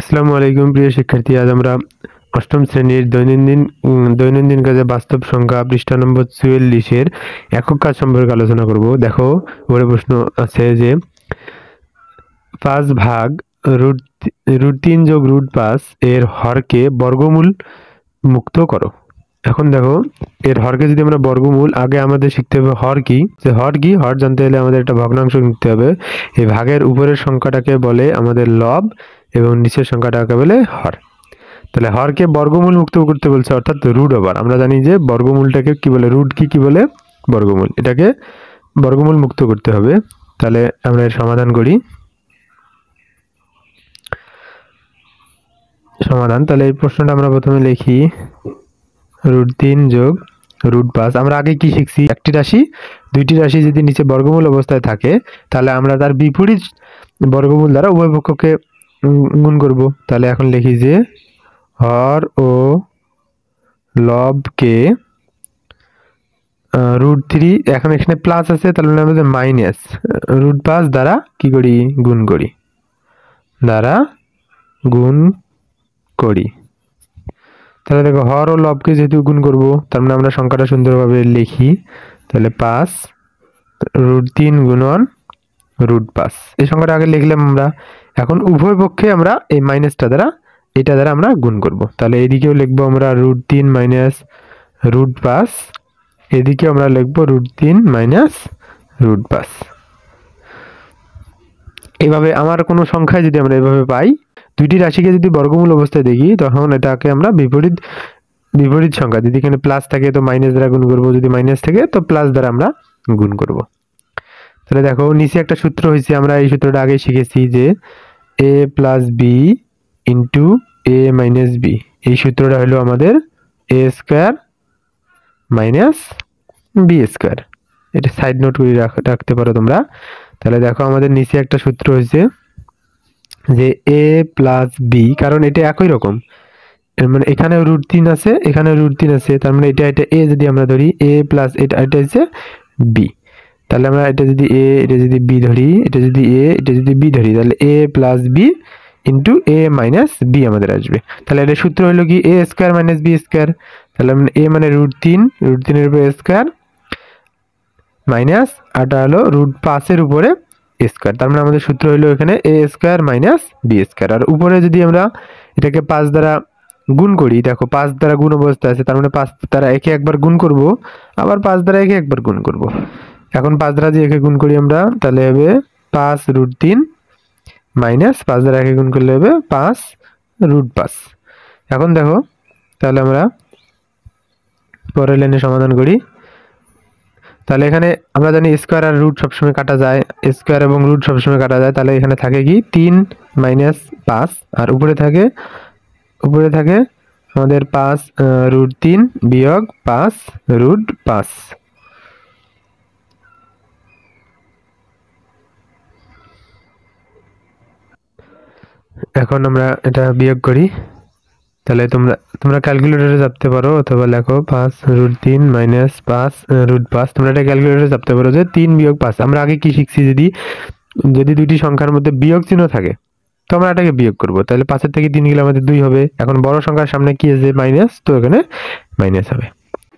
আসসালামু আলাইকুম, প্রিয় শিক্ষার্থী, আজ আমরা অষ্টম শ্রেণির দৈনন্দিন দৈনন্দিন কাজে বাস্তব সংখ্যা পৃষ্ঠা নম্বর চুয়াল্লিশের একক কাজ সম্পর্কে আলোচনা করব। দেখো উপরে প্রশ্ন আছে যে পাঁচ ভাগ রুট রুট তিন যোগ রুট পাঁচ এর হরকে বর্গমূল মুক্ত করো। এখন দেখো, এর হরকে যদি আমরা বর্গমূল, আগে আমাদের শিখতে হবে হর কি? যে হর কি? হর জানতে হলে আমাদের একটা ভগ্নাংশ নিতে হবে। এই ভাগের উপরের সংখ্যাটাকে বলে আমাদের লব এবং নিচের সংখ্যাটা বলে? হর। তাহলে হরকে বর্গমূল মুক্ত করতে বলছে অর্থাৎ রুট ওভার। আমরা জানি যে বর্গমূলটাকে কি বলে? রুট কি কি বলে? বর্গমূল। এটাকে বর্গমূল মুক্ত করতে হবে। তাহলে আমরা এর সমাধান করি। সমাধান। তাহলে এই প্রশ্নটা আমরা প্রথমে লিখি। রুট তিন যোগ রুট পাঁচ। আমরা আগে কি শিখছি? একটি রাশি, দুইটি রাশি যদি নিচে বর্গমূল অবস্থায় থাকে, তাহলে আমরা তার বিপরীত বর্গমূল দ্বারা উভয় পক্ষকে গুণ করব। তাহলে এখন লিখি যে হর ও লবকে রুট থ্রি এখন এখানে প্লাস আছে, তাহলে আমাদের মাইনাস রুট পাঁচ দ্বারা কি করি? গুণ করি। দ্বারা গুণ করি। তাহলে দেখো হর ও লবকে যেহেতু গুণ করব, তার মানে আমরা সংখ্যাটা সুন্দরভাবে লিখি। তাহলে পাঁচ রুট তিন গুণন রুট পাঁচ এই সংখ্যাটা আগে লিখলাম আমরা। এখন উভয় পক্ষে আমরা এই মাইনাসটা দ্বারা, এটা দ্বারা আমরা গুণ করব। তাহলে এদিকেও লিখব আমরা রুট তিন মাইনাস রুট পাঁচ এদিকে আমরা লিখব রুট তিন মাইনাস রুট পাঁচ এইভাবে আমার কোনো সংখ্যায় যদি আমরা এভাবে পাই, দুইটি রাশিকে যদি বর্গমূল অবস্থায় দেখি, তখন এটাকে আমরা বিপরীত বিপরীত সংখ্যা, যদি এখানে প্লাস থাকে তো মাইনাস দ্বারা গুণ করব, যদি মাইনাস থাকে তো প্লাস দ্বারা আমরা গুণ করব। তাহলে দেখো, নিচে একটা সূত্র হয়েছে, আমরা এই সূত্রটা আগে শিখেছি যে a plus b into a minus b এই সূত্রটা হলো আমাদের a square minus b square এটা সাইড নোট করে রাখ- রাখতে পারো তোমরা। তাহলে দেখো আমাদের নিচে একটা সূত্র হয়েছে যে এ প্লাস বি কারণ এটা একই রকম। মানে এখানে রুট তিন আছে, এখানে রুট তিন আছে, তার মানে এটা এটা এ যদি আমরা ধরি এ প্লাস এটা এটা হচ্ছে বি তাহলে আমরা এটা যদি এ এটা যদি বি ধরি, এটা যদি এ এটা যদি বি ধরি, তাহলে a plus b into a minus b আমাদের আসবে। তাহলে এটা সূত্র হলো কি? A square minus b square তাহলে এ মানে রুট তিন রুট তিনের উপরে স্কোয়ার মাইনাস আরটা হলো রুট পাঁচের উপরে স্কোয়ার তার মানে আমাদের সূত্র হলো এখানে a square minus b square আর উপরে যদি আমরা এটাকে পাঁচ দ্বারা গুণ করি, দেখো পাঁচ দ্বারা গুণ অবস্থা আছে, তার মানে পাঁচ দ্বারা একে একবার গুণ করব, আবার পাঁচ দ্বারা একে একবার গুণ করব। এখন পাঁচ দ্বারা যদি একে গুণ করি আমরা, তাহলে হবে পাঁচ রুট তিন মাইনাস পাঁচ দ্বারা একে গুণ করলে হবে পাঁচ রুট পাঁচ। এখন দেখো, তাহলে আমরা পরের লাইনে সমাধান করি। তাহলে এখানে আমরা জানি স্কোয়ার আর রুট সবসময় কাটা যায় স্কোয়ার এবং রুট সবসময় কাটা যায়, তাহলে এখানে থাকে কি তিন মাইনাস পাঁচ, আর উপরে থাকে উপরে থাকে আমাদের পাঁচ রুট তিন বিয়োগ পাঁচ রুট পাঁচ। এখন আমরা এটা বিয়োগ করি। তাহলে তোমরা তোমরা ক্যালকুলেটরে চাপতে পারো অথবা লেখো পাঁচ রুট তিন মাইনাস পাঁচ রুট পাঁচ। তোমরা এটা ক্যালকুলেটরে চাপতে পারো যে তিন বিয়োগ পাঁচ। আমরা আগে কি শিখছি যদি যদি দুইটি সংখ্যার মধ্যে বিয়োগ চিহ্ন থাকে, তো আমরা এটাকে বিয়োগ করব। তাহলে পাঁচের থেকে তিন গেলে আমাদের দুই হবে। এখন বড় সংখ্যার সামনে কি আছে? মাইনাস তো এখানে মাইনাস হবে।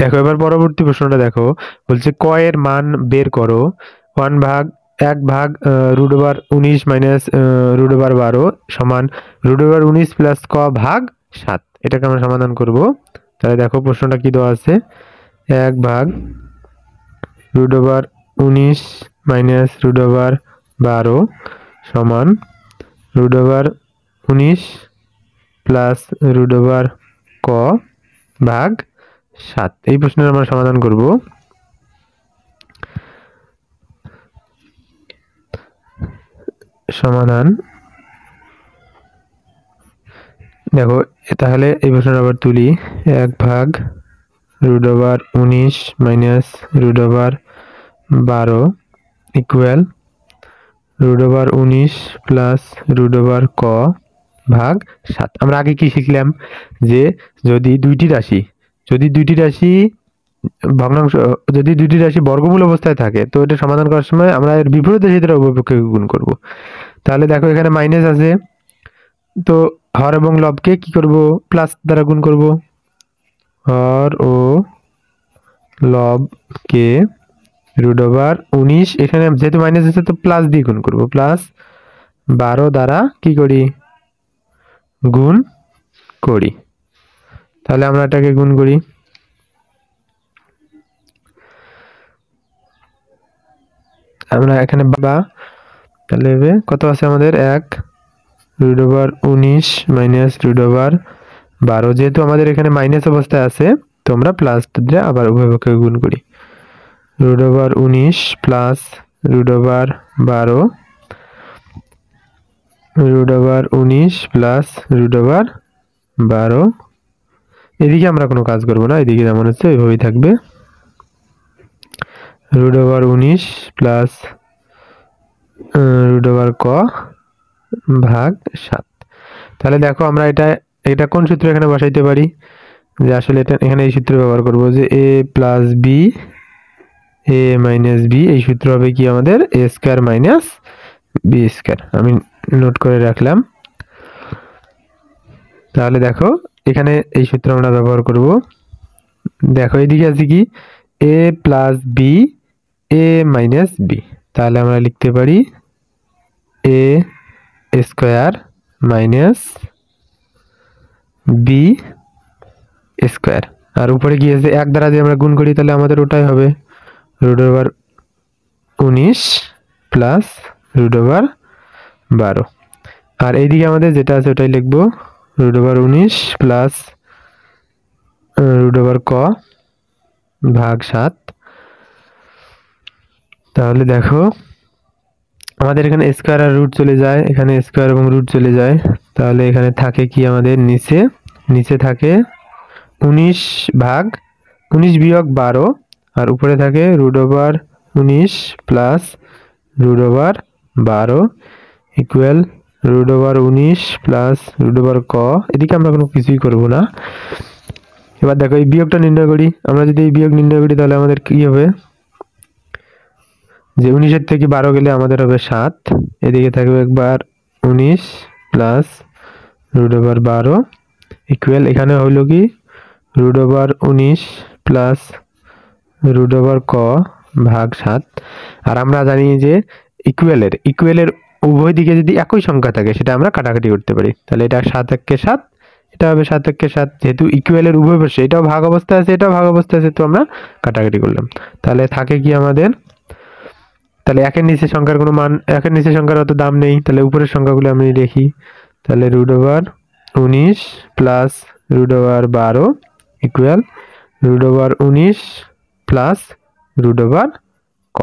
দেখো, এবার পরবর্তী প্রশ্নটা দেখো। বলছে ক এর মান বের করো। ওয়ান ভাগ এক ভাগ রুট ওভার উনিশ মাইনাস রুট ওভার বারো সমান রুট ওভার উনিশ প্লাস ক ভাগ সাত। এটাকে আমরা সমাধান করব। তাহলে দেখো প্রশ্নটা কি দেওয়া আছে? এক ভাগ রুট ওভার উনিশ মাইনাস রুট ওভার বারো সমান রুট ওভার উনিশ প্লাস রুট ওভার ক ভাগ সাত। এই প্রশ্নের আমরা সমাধান করব। সমাধান। দেখো তাহলে এই প্রশ্নটা আবার তুলি। এক ভাগ রুট ওভার উনিশ মাইনাস রুট ওভার বারো ইকুয়াল রুট ওভার উনিশ প্লাস রুট ওভার ক ভাগ সাত। আমরা আগে কি শিখলাম? যে যদি দুইটি রাশি, যদি দুইটি রাশি ভগ্নাংশ যদি দুটি রাশি বর্গমূল অবস্থায় থাকে, তো এটা সমাধান করার সময় আমরা এর বিপরীত রাশি দ্বারা গুণ করব। তাহলে দেখো এখানে মাইনাস আছে। তো হর এবং লবকে কি করব? প্লাস দ্বারা গুণ করব। হর ও লবকে রুট ওভার উনিশ। এখানে যেহেতু মাইনাস আছে, তো প্লাস দিয়ে গুণ করব। প্লাস বারো দ্বারা কি করি? গুণ করি। তাহলে আমরা এটাকে গুণ করি। আমরা এখানে বা, তাহলে কত আছে আমাদের? এক, রুট ওভার উনিশ মাইনাস রুট ওভার বারো। যেহেতু আমাদের এখানে মাইনাস অবস্থায় আছে, তো আমরা প্লাস দিয়ে আবার উভয় পক্ষে গুণ করি। রুট ওভার উনিশ প্লাস রুট ওভার বারো। রুট ওভার উনিশ প্লাস রুট ওভার বারো। এদিকে আমরা কোনো কাজ করব না, এদিকে যেমন হচ্ছে ওইভাবেই থাকবে। রুট ওভার উনিশ প্লাস রুট ওভার ক ভাগ সাত। তাহলে দেখো আমরা এটা এটা কোন সূত্র এখানে বসাইতে পারি? যে আসলে এটা, এখানে এই সূত্র ব্যবহার করব যে a plus b a minus b এই সূত্র হবে কি আমাদের? A square minus b square আমি নোট করে রাখলাম। তাহলে দেখো, এখানে এই সূত্র আমরা ব্যবহার করব। দেখো এদিকে আছে কি? A plus b a minus b তাহলে আমরা লিখতে পারি a square minus b square আর উপরে কি আছে এক দ্বারা যদি আমরা গুণ করি, তাহলে আমাদের ওটাই হবে রুট ওভার উনিশ প্লাস রুট ওভার বারো। আর এইদিকে আমাদের যেটা আছে, ওটাই লিখব রুট ওভার উনিশ প্লাস রুট ওভার ক ভাগ সাত। তাহলে দেখো, আমাদের এখানে স্কোয়ার আর রুট চলে যায়। এখানে স্কোয়ার এবং রুট চলে যায়। তাহলে এখানে থাকে কি আমাদের? নিচে। নিচে থাকে উনিশ ভাগ, উনিশ বিয়োগ বারো। আর উপরে থাকে রুট ওভার উনিশ প্লাস রুট ওভার বারো ইকুয়াল রুট ওভার উনিশ প্লাস রুট ওভার ক। এদিকে আমরা কোনো কিছুই করব না। এবার দেখো, এই বিয়োগটা নির্ণয় করি। আমরা যদি এই বিয়োগ নির্ণয় করি, তাহলে আমাদের কী হবে? যে উনিশের থেকে বারো গেলে আমাদের হবে সাত। এদিকে থাকবে একবার উনিশ প্লাস রুট ওভার বারো। ইকুয়াল এখানে হইল কি? রুট ওভার উনিশ প্লাস রুট ওভার ক ভাগ সাত। আর আমরা জানি যে ইকুয়ালের ইকুয়ালের উভয় দিকে যদি একই সংখ্যা থাকে, সেটা আমরা কাটাকাটি করতে পারি। তাহলে এটা সাত এককে সাত, এটা হবে সাত এককে সাত। যেহেতু ইকুয়ালের উভয় পাশে, এটাও ভাগ অবস্থায় আছে, এটাও ভাগ অবস্থায় আছে, তো আমরা কাটাকাটি করলাম। তাহলে থাকে কি আমাদের তাহলে একের নিচে সংখ্যার কোনো মান, একের নিচে সংখ্যার অত দাম নেই। তাহলে উপরের সংখ্যাগুলো আমি দেখি তাহলে রুট ওভার উনিশ প্লাস রুট ওভার বারো ইকুয়াল রুট ওভার উনিশ প্লাস রুট ওভার ক।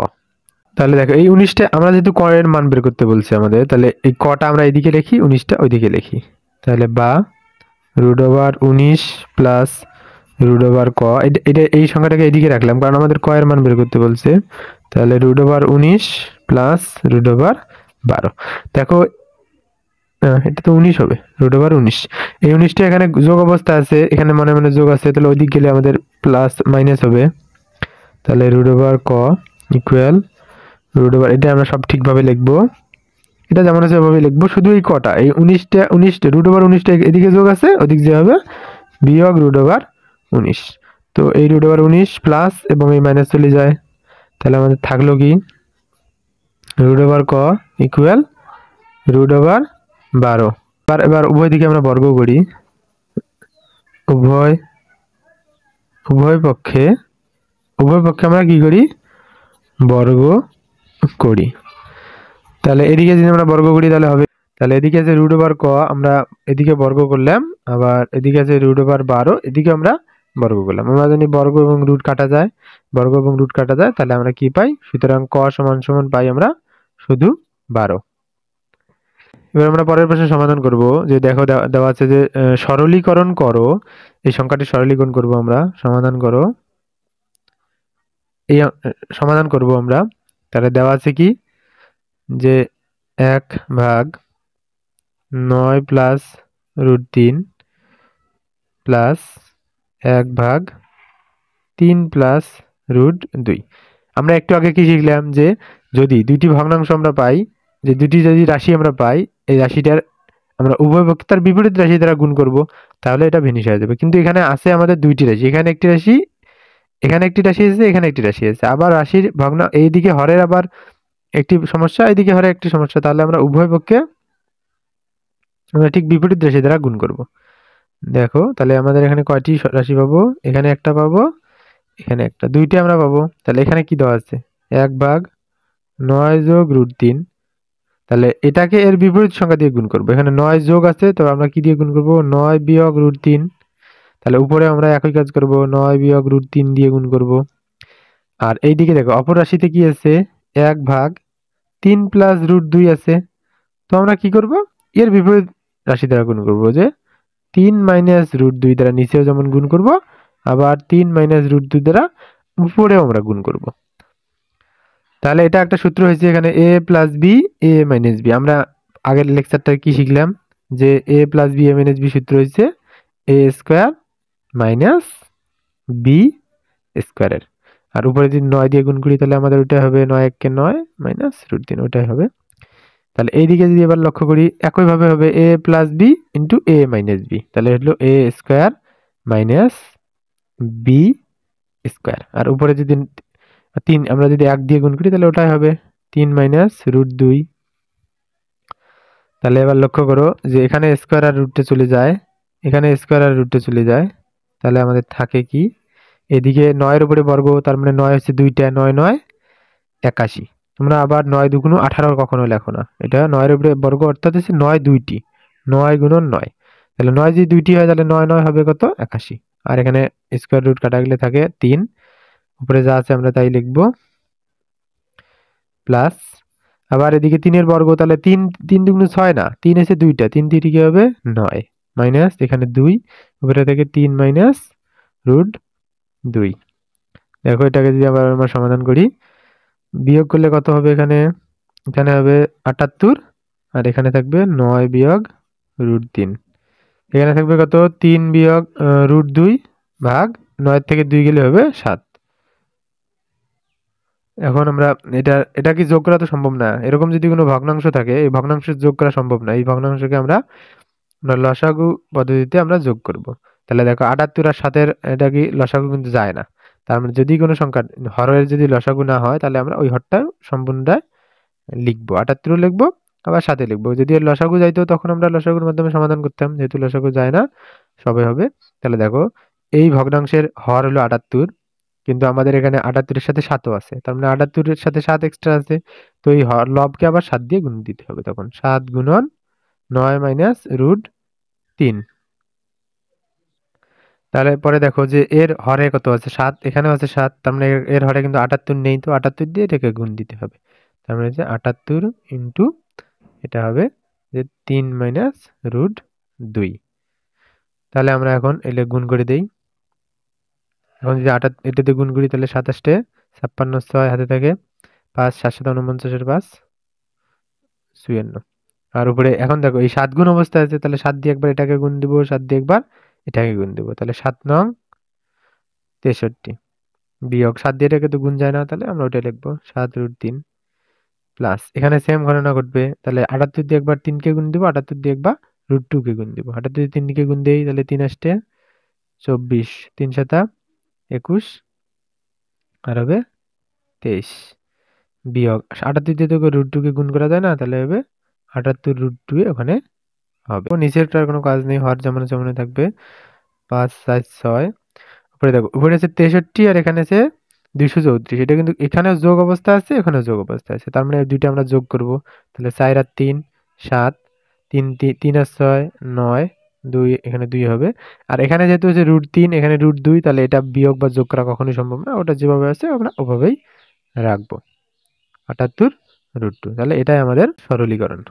তাহলে দেখো, এই উনিশটা আমরা যেহেতু ক এর মান বের করতে বলছে আমাদের, তাহলে এই কটা আমরা এইদিকে লিখি, উনিশটা ওইদিকে লিখি। তাহলে বা রুট ওভার উনিশ প্লাস রুট ওভার ক, এটা এই সংখ্যাটাকে এদিকে রাখলাম, কারণ আমাদের ক এর মান বের করতে বলছে। তাহলে রুট ওভার উনিশ প্লাস রুট ওভার বারো। দেখো এটা তো উনিশ হবে রুট ওভার উনিশ। এই উনিশটা এখানে যোগ অবস্থা আছে, এখানে মনে মনে যোগ আছে, তাহলে ওইদিক গেলে আমাদের প্লাস মাইনাস হবে। তাহলে রুট ওভার ক ইকুয়াল রুট ওভার এটা আমরা সব ঠিকভাবে লিখব। এটা যেমন আছে ওভাবে লিখব, শুধু এই কটা, এই উনিশটা উনিশটা রুট ওভার উনিশটা এদিকে যোগ আছে, ওদিক যে হবে বিয়োগ রুট ওভার উনিশ। তো এই রুট ওভার উনিশ প্লাস এবং এই মাইনাস চলে যায়। তাহলে আমাদের থাকল কি? রুট ওভার ক ইকুয়াল রুট ওভার বারো। এবার এবার উভয় দিকে আমরা বর্গ করি। উভয় উভয় পক্ষে উভয় পক্ষে আমরা কি করি? বর্গ করি। তাহলে এদিকে যদি আমরা বর্গ করি তাহলে হবে তাহলে এদিকে আছে রুট ওভার ক, আমরা এদিকে বর্গ করলাম, আবার এদিকে আছে রুট ওভার বারো, এদিকে আমরা বর্গ করলাম। আমরা জানি বর্গ এবং রুট কাটা যায়, বর্গ এবং রুট কাটা যায়, তাহলে আমরা কি পাই? সুতরাং ক সমান সমান পাই আমরা শুধু বারো। এবার আমরা পরের প্রশ্ন সমাধান করব। যে দেখো দেওয়া আছে যে সরলীকরণ করো। এই সংখ্যাটি সরলীকরণ করব আমরা। সমাধান করো। এই সমাধান করব আমরা। তাহলে দেওয়া আছে কি? যে এক ভাগ নয় প্লাস রুট তিন প্লাস এক ভাগ তিন প্লাস রুট দুই। আমরা একটু আগে কি শিখলাম যে যদি দুইটি ভগ্নাংশ আমরা পাই, যে দুটি যদি রাশি আমরা পাই, এই রাশিটার আমরা উভয় পক্ষে বিপরীত রাশি দ্বারা গুণ করব, তাহলে এটা ভিনিশ হয়ে যাবে। কিন্তু এখানে আছে আমাদের দুইটি রাশি। এখানে একটি রাশি, এখানে একটি রাশি এসেছে, এখানে একটি রাশি এসেছে। আবার রাশির ভগ্ন, এইদিকে হরের আবার একটি সমস্যা, এইদিকে হরে একটি সমস্যা, তাহলে আমরা উভয় পক্ষে আমরা ঠিক বিপরীত রাশি দ্বারা গুণ করব। দেখো, তাহলে আমাদের এখানে কয়টি রাশি পাবো? এখানে একটা পাবো, এখানে একটা। দুইটি আমরা পাবো। তাহলে এখানে কি দেওয়া আছে? এক ভাগ নয় যোগ রুট তিন। তাহলে এটাকে এর বিপরীত সংখ্যা দিয়ে গুণ করব। এখানে নয় যোগ আছে, তো আমরা কি দিয়ে গুণ করব? নয় বিয়োগ রুট তিন। তাহলে উপরে আমরা একই কাজ করব, নয় বিয়োগ রুট তিন দিয়ে গুণ করব। আর এই দিকে দেখো, অপর রাশিতে কি আছে? এক ভাগ তিন প্লাস রুট দুই আছে। তো আমরা কি করব? এর বিপরীত রাশি দ্বারা গুণ করব যে তিন মাইনাস রুট দুই দ্বারা নিচেও যেমন গুণ করব, আবার তিন মাইনাস রুট দুই দ্বারা উপরেও আমরা গুণ করব। তাহলে এটা একটা সূত্র হয়েছে এখানে A plus B A minus B আমরা আগের লেকচারটা কি শিখলাম? যে A plus B A minus B সূত্র হয়েছে এ স্কোয়ার মাইনাস বি স্কোয়ারের আর উপরে যদি নয় দিয়ে গুণ করি, তাহলে আমাদের ওইটা হবে নয় এককে নয় মাইনাস রুট তিন ওটাই হবে। তাহলে এইদিকে যদি এবার লক্ষ্য করি একইভাবে হবে A plus B into A minus B তাহলে হলো A square minus B square আর উপরে যদি তিন, আমরা যদি এক দিয়ে গুণ করি, তাহলে ওটাই হবে তিন মাইনাস রুট দুই। তাহলে এবার লক্ষ্য করো যে এখানে স্কোয়ার আর রুটে চলে যায়। এখানে স্কোয়ার আর রুটে চলে যায়। তাহলে আমাদের থাকে কি? এদিকে নয়ের উপরে বর্গ, তার মানে নয় হচ্ছে দুইটা, নয় নয় একাশি। তোমরা আবার নয় দুগুণ আঠারো কখনো লেখো না। এটা নয়ের উপরে বর্গ অর্থাৎ হচ্ছে নয় দুইটি। নয় গুণন নয়। তাহলে নয় যদি দুইটি হয়, তাহলে নয় নয় হবে কত? একাশি। আর এখানে স্কোয়ার রুট কাটা গেলে থাকে তিন। উপরে যা আছে আমরা তাই লিখব। প্লাস আবার এদিকে তিনের বর্গ, তাহলে তিন তিন দুগুণ ছয় না। তিন এসে দুইটা। তিন তিনটি কি হবে? নয়। মাইনাস এখানে দুই। উপরে থেকে তিন মাইনাস রুট দুই। দেখো এটাকে যদি আবার আমরা সমাধান করি বিয়োগ করলে কত হবে এখানে? এখানে হবে আটাত্তর, আর এখানে থাকবে নয় বিয়োগ রুট তিন। এখানে থাকবে কত? তিন বিয়োগ রুট দুই ভাগ নয় থেকে দুই গেলে হবে সাত। এখন আমরা এটা এটা কি যোগ করা তো সম্ভব না। এরকম যদি কোনো ভগ্নাংশ থাকে, এই ভগ্নাংশ যোগ করা সম্ভব না। এই ভগ্নাংশকে আমরা আমরা লসাগু পদ্ধতিতে আমরা যোগ করব। তাহলে দেখো আটাত্তর আর সাতের, এটা কি লসাগু কিন্তু যায় না। তার মানে যদি কোনো সংখ্যা হরের যদি লসাগু না হয়, তাহলে আমরা ওই হরটা সম্পূর্ণটাই লিখব। আটাত্তরও লিখব, আবার সাথে লিখব। যদি লসাগু যাইতো, তখন আমরা লসাগুর মাধ্যমে সমাধান করতাম। যেহেতু লসাগু যায় না, সবে হবে। তাহলে দেখো, এই ভগ্নাংশের হর হলো আটাত্তর, কিন্তু আমাদের এখানে আটাত্তরের সাথে সাতও আছে। তার মানে আটাত্তরের সাথে সাত এক্সট্রা আছে। তো এই হর, লবকে আবার সাত দিয়ে গুণ দিতে হবে তখন। সাত গুণন নয় মাইনাস রুট তিন। তাহলে পরে দেখো যে এর হরে কত আছে? সাত, এখানেও আছে সাত, তার মানে এর হরে কিন্তু আটাত্তর নেই তো? আটাত্তর দিয়ে এটাকে গুণ দিতে হবে। তার মানে যে আটাত্তর ইন্টু এটা হবে যে তিন মাইনাস রুট দুই। তাহলে আমরা এখন এলে গুণ করে দেই। এখন যদি আটা এটাতে গুণ করি তাহলে সাতাশটে, ছাপ্পান্ন, ছয় হাতে থাকে, পাঁচ সাতশো উনপঞ্চাশের পাঁচ, চুয়ান্ন। আর উপরে, এখন দেখো এই সাত গুণ অবস্থা আছে, তাহলে সাত দিয়ে একবার এটাকে গুণ দিব, সাত দিয়ে একবার এটাকে গুণ দেবো। তাহলে সাত নং তেষট্টি। বিয়োগ সাত দিয়ে এটাকে তো গুণ যায় না, তাহলে আমরা ওটা লিখব সাত রুট তিন প্লাস এখানে সেম গণনা ঘটবে। তাহলে আটাত্তর দিয়ে একবার তিনকে গুণ দিব, আটাত্তর দিয়ে একবার রুট টুকে গুণ দিব। আটাত্তর দিয়ে তিনকে গুণ দিই তাহলে তিন আসতে চব্বিশ। তিন সাতা একুশ, আর হবে তেইশ। বিয়োগ, আটাত্তর দিয়ে তোকে রুট টুকে গুণ করা যায় না, তাহলে হবে আটাত্তর রুট টু ওখানে হবে। নিচেরটার কোনো কাজ নেই হর যেমন যেমন থাকবে। পাঁচ, সাত, ছয়। উপরে দেখো, উপরে আছে তেষট্টি আর এখানে আছে দুইশো চৌত্রিশ। এটা কিন্তু এখানেও যোগ অবস্থা আছে, এখানেও যোগ অবস্থা আছে। তার মানে দুইটা আমরা যোগ করব। তাহলে চার আর তিন, সাত, তিন তিন আর ছয়, নয়, দুই, এখানে দুই হবে। আর এখানে যেহেতু হচ্ছে রুট তিন, এখানে রুট দুই, তাহলে এটা বিয়োগ বা যোগ করা কখনোই সম্ভব না। ওটা যেভাবে আছে আমরা ওভাবেই রাখব। আটাত্তর রুট টু তাহলে এটাই আমাদের সরলীকরণ।